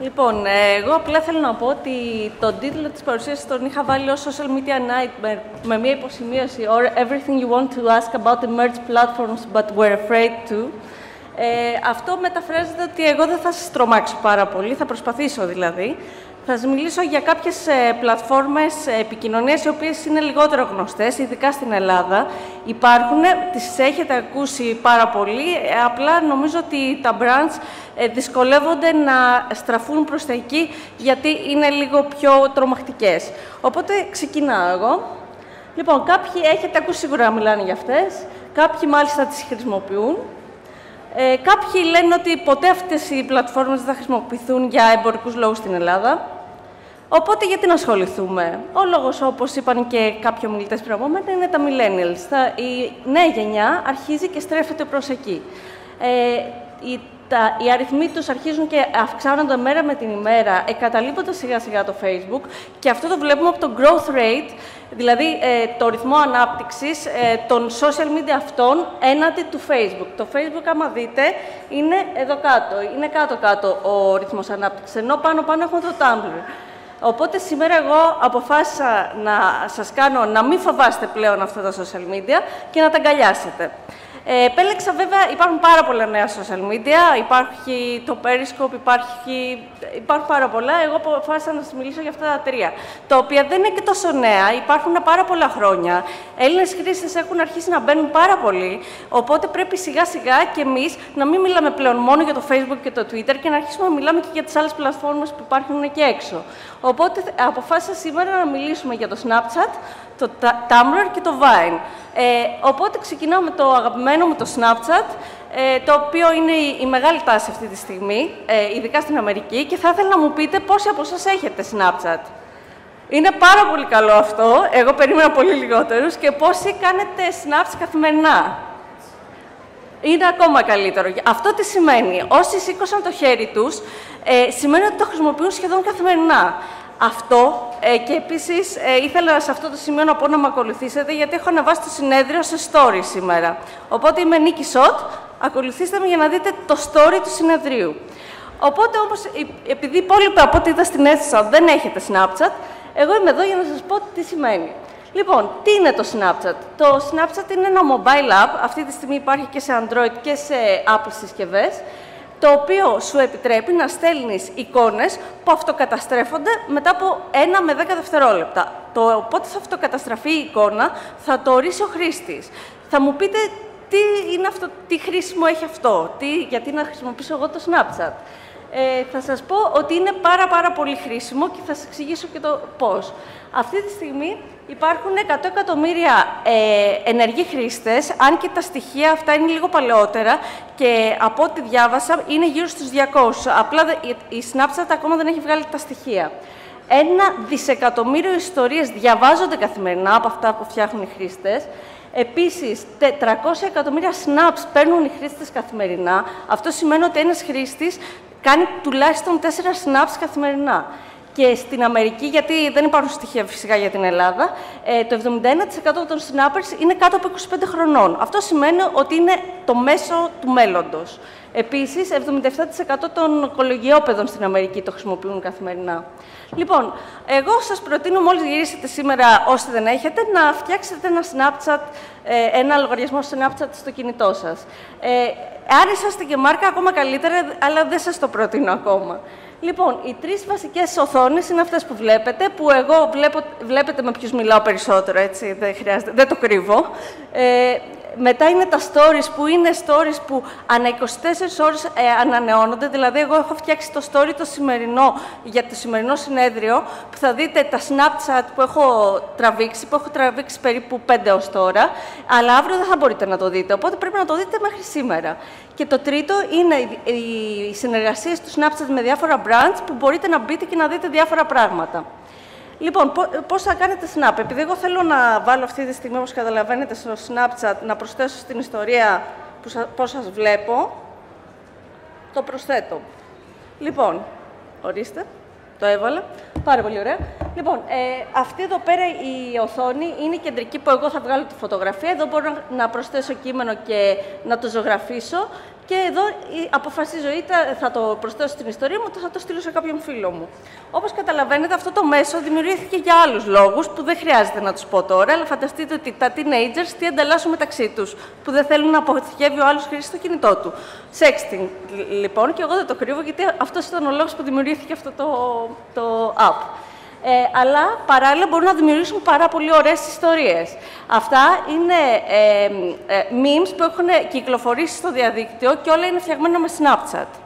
Λοιπόν, ε, εγώ απλά θέλω να πω ότι τον τίτλο της παρουσίασης τον είχα βάλει ως Social Media Nightmare με μια υποσημείωση or Everything you want to ask about the merge platforms but were afraid to. Ε, αυτό μεταφράζεται ότι εγώ δεν θα σας τρομάξω πάρα πολύ, θα προσπαθήσω δηλαδή. Θα σας μιλήσω για κάποιες ε, πλατφόρμες ε, επικοινωνίας οι οποίες είναι λιγότερο γνωστές, ειδικά στην Ελλάδα. Υπάρχουν, τις έχετε ακούσει πάρα πολύ, ε, απλά νομίζω ότι τα brands δυσκολεύονται να στραφούν προς τα εκεί, γιατί είναι λίγο πιο τρομακτικές. Οπότε ξεκινάω εγώ. Λοιπόν, κάποιοι έχετε ακούσει σίγουρα να μιλάνε για αυτές, κάποιοι μάλιστα τις χρησιμοποιούν. Ε, κάποιοι λένε ότι ποτέ αυτές οι πλατφόρμες δεν θα χρησιμοποιηθούν για εμπορικούς λόγους στην Ελλάδα. Οπότε γιατί να ασχοληθούμε; Ο λόγος, όπως είπαν και κάποιοι ομιλητές πριν από μένα, είναι τα millennials. η νέα γενιά αρχίζει και στρέφεται προς εκεί. Ε, η, τα, οι αριθμοί τους αρχίζουν και αυξάνονται μέρα με την ημέρα, εγκαταλείποντας σιγά σιγά το Facebook και αυτό το βλέπουμε από το growth rate, δηλαδή ε, το ρυθμό ανάπτυξης ε, των social media αυτών έναντι του Facebook. Το Facebook, άμα δείτε, είναι εδώ κάτω, είναι κάτω-κάτω ο ρυθμός ανάπτυξης, ενώ πάνω-πάνω έχουμε το Tumblr. Οπότε σήμερα εγώ αποφάσισα να σας κάνω να μην φοβάστε πλέον αυτά τα social media και να τα αγκαλιάσετε. Ε, επέλεξα βέβαια, υπάρχουν πάρα πολλά νέα social media, υπάρχει το Periscope, υπάρχει, υπάρχουν πάρα πολλά. Εγώ αποφάσισα να σας μιλήσω για αυτά τα τρία, τα οποία δεν είναι και τόσο νέα, υπάρχουν πάρα πολλά χρόνια. Έλληνες χρήστες έχουν αρχίσει να μπαίνουν πάρα πολύ, οπότε πρέπει σιγά σιγά και εμείς να μην μιλάμε πλέον μόνο για το Facebook και το Twitter και να αρχίσουμε να μιλάμε και για τις άλλες πλατφόρμες που υπάρχουν εκεί έξω. Οπότε αποφάσισα σήμερα να μιλήσουμε για το Snapchat, το Tumblr και το Vine. Ε, οπότε ξεκινάω με το αγαπημένο μου το Snapchat, ε, το οποίο είναι η, μεγάλη τάση αυτή τη στιγμή, ε, ειδικά στην Αμερική, και θα ήθελα να μου πείτε πόσοι από εσάς έχετε Snapchat. Είναι πάρα πολύ καλό αυτό, εγώ περίμενα πολύ λιγότερους, και πόσοι κάνετε Snaps καθημερινά; Είναι ακόμα καλύτερο. Αυτό τι σημαίνει; Όσοι σήκωσαν το χέρι τους, ε, σημαίνει ότι το χρησιμοποιούν σχεδόν καθημερινά. Αυτό ε, και επίσης ε, ήθελα σε αυτό το σημείο να πω να με ακολουθήσετε, γιατί έχω ανεβάσει το συνέδριο σε story σήμερα. Οπότε είμαι Νίκη Σότ, ακολουθήστε με για να δείτε το story του συνεδρίου. Οπότε όμως, επειδή οι υπόλοιποι από ό,τι είδα στην αίθουσα δεν έχετε Snapchat, εγώ είμαι εδώ για να σας πω τι σημαίνει. Λοιπόν, τι είναι το Snapchat; Το Snapchat είναι ένα mobile app, αυτή τη στιγμή υπάρχει και σε Android και σε Apple συσκευές, το οποίο σου επιτρέπει να στέλνεις εικόνες που αυτοκαταστρέφονται μετά από 1 με 10 δευτερόλεπτα. Το πότε θα αυτοκαταστραφεί η εικόνα θα το ορίσει ο χρήστης. Θα μου πείτε τι, είναι αυτό, τι χρήσιμο έχει αυτό, τι, γιατί να χρησιμοποιήσω εγώ το Snapchat. Ε, θα σας πω ότι είναι πάρα πάρα πολύ χρήσιμο και θα σας εξηγήσω και το πώς. Αυτή τη στιγμή υπάρχουν 100 εκατομμύρια ε, ενεργοί χρήστες, αν και τα στοιχεία αυτά είναι λίγο παλαιότερα και από ό,τι διάβασα είναι γύρω στους 200. Απλά η Snapchat ακόμα δεν έχει βγάλει τα στοιχεία. Ένα δισεκατομμύριο ιστορίες διαβάζονται καθημερινά από αυτά που φτιάχνουν οι χρήστες. Επίσης, 400 εκατομμύρια snaps παίρνουν οι χρήστες καθημερινά. Αυτό σημαίνει ότι ένας χρήστης κάνει τουλάχιστον 4 snaps καθημερινά. Και στην Αμερική, γιατί δεν υπάρχουν στοιχεία φυσικά για την Ελλάδα, ε, το 71% των snappers είναι κάτω από 25 χρονών. Αυτό σημαίνει ότι είναι το μέσο του μέλλοντος. Επίσης, 77% των κολογιόπαιδων στην Αμερική το χρησιμοποιούν καθημερινά. Λοιπόν, εγώ σας προτείνω μόλις γυρίσετε σήμερα, όσοι δεν έχετε, να φτιάξετε ένα Snapchat, ε, ένα λογαριασμό Snapchat στο κινητό σας. Ε, αν είσαστε και μάρκα, ακόμα καλύτερα, αλλά δεν σας το προτείνω ακόμα. Λοιπόν, οι τρεις βασικές οθόνες είναι αυτές που βλέπετε, που εγώ βλέπω, βλέπετε με ποιους μιλάω περισσότερο, έτσι, δεν, χρειάζεται, δεν το κρύβω. Ε, μετά είναι τα stories που είναι stories που ανά 24 ώρες ε, ανανεώνονται. Δηλαδή, εγώ έχω φτιάξει το story το σημερινό για το σημερινό συνέδριο, που θα δείτε τα Snapchat που έχω τραβήξει, που έχω τραβήξει περίπου 5 έως τώρα, αλλά αύριο δεν θα μπορείτε να το δείτε, οπότε πρέπει να το δείτε μέχρι σήμερα. Και το τρίτο είναι οι συνεργασίες του Snapchat με διάφορα brands, που μπορείτε να μπείτε και να δείτε διάφορα πράγματα. Λοιπόν, πώς θα κάνετε Snap. Επειδή εγώ θέλω να βάλω αυτή τη στιγμή, όπως καταλαβαίνετε, στο Snapchat, να προσθέσω στην ιστορία που σα, πώς σας βλέπω, το προσθέτω. Λοιπόν, ορίστε, το έβαλα. Πάρα πολύ ωραία. Λοιπόν, ε, αυτή εδώ πέρα η οθόνη είναι η κεντρική που εγώ θα βγάλω τη φωτογραφία. Εδώ μπορώ να προσθέσω κείμενο και να το ζωγραφίσω. Και εδώ αποφασίζω είτε θα το προσθέσω στην ιστορία μου, είτε θα το στείλω σε κάποιον φίλο μου. Όπως καταλαβαίνετε, αυτό το μέσο δημιουργήθηκε για άλλους λόγους που δεν χρειάζεται να τους πω τώρα, αλλά φανταστείτε ότι τα teenagers τι ανταλλάσσουν μεταξύ τους, που δεν θέλουν να αποθηκεύει ο άλλος χρήστη στο κινητό του. Sexting, λοιπόν, και εγώ δεν το κρύβω, γιατί αυτός ήταν ο λόγος που δημιουργήθηκε αυτό το, το app. Ε, αλλά παράλληλα μπορούν να δημιουργήσουν πάρα πολύ ωραίες ιστορίες. Αυτά είναι ε, ε, memes που έχουν κυκλοφορήσει στο διαδίκτυο και όλα είναι φτιαγμένα με Snapchat.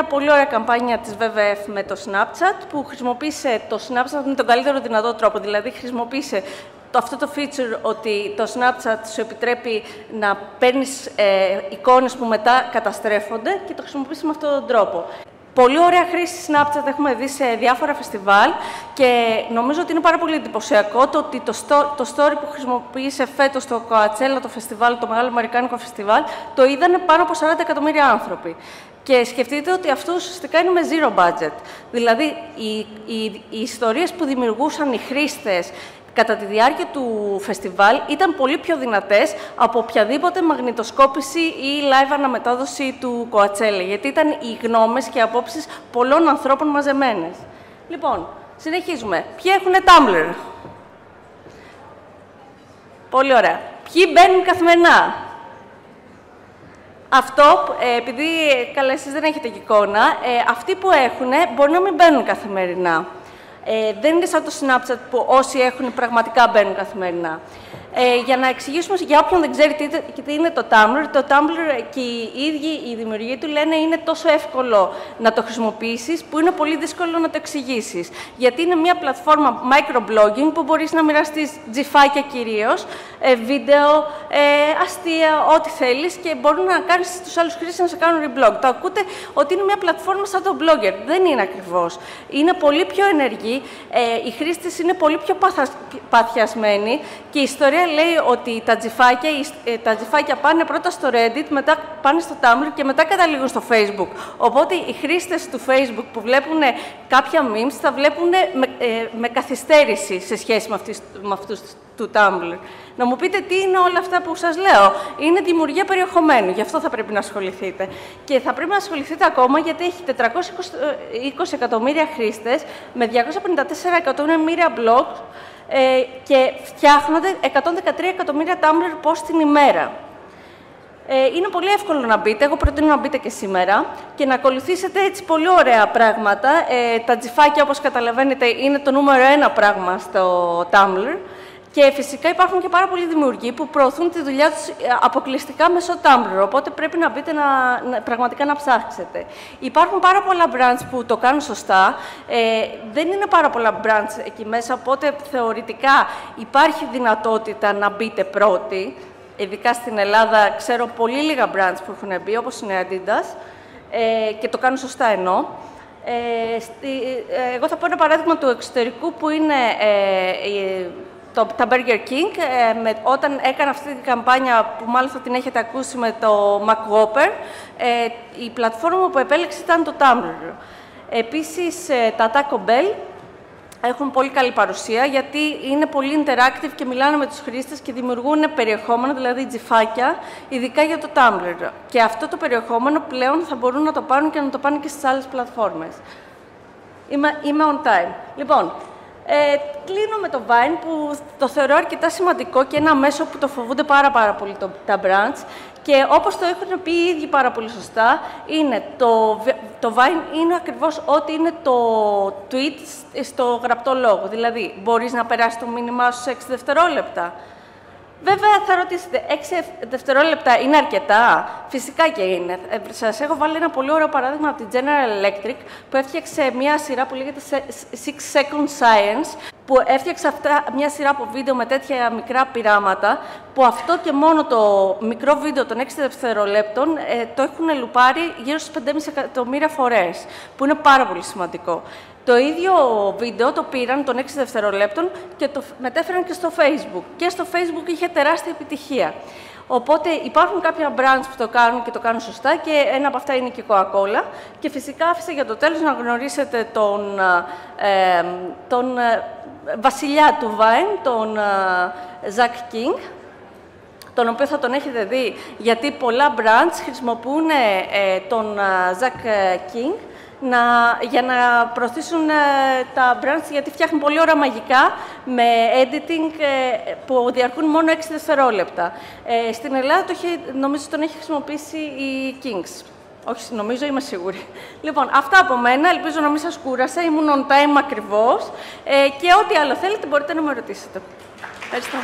Μια πολύ ωραία καμπάνια της WWF με το Snapchat, που χρησιμοποίησε το Snapchat με τον καλύτερο δυνατό τρόπο. Δηλαδή, χρησιμοποίησε το, αυτό το feature ότι το Snapchat σου επιτρέπει να παίρνεις ε, εικόνες που μετά καταστρέφονται και το χρησιμοποιήσει με αυτόν τον τρόπο. Πολύ ωραία χρήση Snapchat έχουμε δει σε διάφορα φεστιβάλ και νομίζω ότι είναι πάρα πολύ εντυπωσιακό το ότι το, το story που χρησιμοποίησε φέτος το Coachella, το φεστιβάλ, το μεγάλο αμερικάνικο φεστιβάλ, το είδανε πάνω από 40 εκατομμύρια άνθρωποι. Και σκεφτείτε ότι αυτό ουσιαστικά είναι με zero budget. Δηλαδή, οι, οι, οι ιστορίες που δημιουργούσαν οι χρήστες κατά τη διάρκεια του φεστιβάλ ήταν πολύ πιο δυνατές από οποιαδήποτε μαγνητοσκόπηση ή live αναμετάδοση του Κοατσέλε, γιατί ήταν οι γνώμες και απόψεις πολλών ανθρώπων μαζεμένες. Λοιπόν, συνεχίζουμε. Ποιοι έχουν Tumblr? Πολύ ωραία. Ποιοι μπαίνουν καθημερινά; Αυτό, ε, επειδή καλά εσείς δεν έχετε και εικόνα, ε, αυτοί που έχουν μπορεί να μην μπαίνουν καθημερινά. Ε, δεν είναι σαν το Snapchat που όσοι έχουν πραγματικά μπαίνουν καθημερινά. Ε, για να εξηγήσουμε για όποιον δεν ξέρει τι, είναι το Tumblr, το Tumblr και οι ίδιοι οι δημιουργοί του λένε είναι τόσο εύκολο να το χρησιμοποιήσεις που είναι πολύ δύσκολο να το εξηγήσεις. Γιατί είναι μια πλατφόρμα microblogging που μπορείς να μοιραστείς τζιφάκια κυρίως, ε, βίντεο, ε, αστεία, ό,τι θέλεις και μπορούν να κάνεις του άλλους χρήστες να σε κάνουν reblog. Το ακούτε ότι είναι μια πλατφόρμα σαν το blogger. Δεν είναι ακριβώς. Είναι πολύ πιο ενεργή, ε, οι χρήστες είναι πολύ πιο παθιασμένοι και η ιστορία λέει ότι τα τζιφάκια, ε, τα τζιφάκια πάνε πρώτα στο Reddit, μετά πάνε στο Tumblr και μετά καταλήγουν στο Facebook. Οπότε οι χρήστες του Facebook που βλέπουν κάποια memes θα βλέπουν με, ε, με καθυστέρηση σε σχέση με, αυτούς, με αυτούς του Tumblr. Να μου πείτε τι είναι όλα αυτά που σας λέω. Είναι δημιουργία περιεχομένου, γι' αυτό θα πρέπει να ασχοληθείτε. Και θα πρέπει να ασχοληθείτε ακόμα γιατί έχει 420 εκατομμύρια χρήστες με 254 εκατομμύρια blogs ε, και φτιάχνονται 113 εκατομμύρια Tumblr post την ημέρα. Ε, είναι πολύ εύκολο να μπείτε, εγώ προτείνω να μπείτε και σήμερα και να ακολουθήσετε έτσι πολύ ωραία πράγματα. Ε, τα τζιφάκια, όπως καταλαβαίνετε, είναι το νούμερο ένα πράγμα στο Tumblr. Και φυσικά υπάρχουν και πάρα πολλοί δημιουργοί που προωθούν τη δουλειά τους ε, αποκλειστικά μέσω Tumblr, οπότε πρέπει να μπείτε να, να, πραγματικά να ψάξετε. Υπάρχουν πάρα πολλά brands που το κάνουν σωστά. Ε, δεν είναι πάρα πολλά brands εκεί μέσα, οπότε θεωρητικά υπάρχει δυνατότητα να μπείτε πρώτοι. Ειδικά στην Ελλάδα ξέρω πολύ λίγα brands που έχουν μπει, όπως είναι Adidas, ε, και το κάνουν σωστά ενώ. Ε, στη, ε, εγώ θα πω ένα παράδειγμα του εξωτερικού που είναι ε, το, τα Burger King, ε, με, όταν έκανα αυτή την καμπάνια που μάλλον θα την έχετε ακούσει με το McWhopper, ε, η πλατφόρμα που επέλεξε ήταν το Tumblr. Επίσης, ε, τα Taco Bell έχουν πολύ καλή παρουσία, γιατί είναι πολύ interactive και μιλάνε με τους χρήστες και δημιουργούν περιεχόμενο, δηλαδή τζιφάκια, ειδικά για το Tumblr. Και αυτό το περιεχόμενο πλέον θα μπορούν να το πάρουν και να το πάνε και στις άλλες πλατφόρμες. Είμαι, είμαι on time. Λοιπόν, ε, κλείνω με το Vine που το θεωρώ αρκετά σημαντικό και ένα μέσο που το φοβούνται πάρα, πάρα πολύ το, τα brands. Και όπως το έχουν πει οι ίδιοι πάρα πολύ σωστά, είναι το Το Vine είναι ακριβώς ό,τι είναι το tweet στο γραπτό λόγο. Δηλαδή, μπορείς να περάσεις το μήνυμά σου σε 6 δευτερόλεπτα. Βέβαια, θα ρωτήσετε, 6 δευτερόλεπτα είναι αρκετά; Φυσικά και είναι. Ε, Σας έχω βάλει ένα πολύ ωραίο παράδειγμα από την General Electric που έφτιαξε μια σειρά που λέγεται Six Second Science, που έφτιαξε αυτά, μια σειρά από βίντεο με τέτοια μικρά πειράματα, που αυτό και μόνο το μικρό βίντεο των 6 δευτερολέπτων ε, το έχουν λουπάρει γύρω στις 5,5 εκατομμύρια φορές, που είναι πάρα πολύ σημαντικό. Το ίδιο βίντεο το πήραν των 6 δευτερολέπτων και το μετέφεραν και στο Facebook. Και στο Facebook είχε τεράστια επιτυχία. Οπότε υπάρχουν κάποια brands που το κάνουν και το κάνουν σωστά και ένα από αυτά είναι και η Coca-Cola. Και φυσικά άφησα για το τέλος να γνωρίσετε τον, ε, τον ε, βασιλιά του Vine, τον ε, Zach King, τον οποίο θα τον έχετε δει γιατί πολλά brands χρησιμοποιούν ε, τον Zach King να, για να προωθήσουν ε, τα brands, γιατί φτιάχνουν πολύ ώρα μαγικά με editing ε, που διαρκούν μόνο 6 δευτερόλεπτα. Ε, στην Ελλάδα το έχει, νομίζω τον έχει χρησιμοποιήσει η Kings. Όχι, νομίζω, είμαι σίγουρη. Λοιπόν, αυτά από μένα. Ελπίζω να μην σας κούρασα. Ήμουν on time ακριβώς. Ε, και ό,τι άλλο θέλετε μπορείτε να με ρωτήσετε. Ευχαριστώ.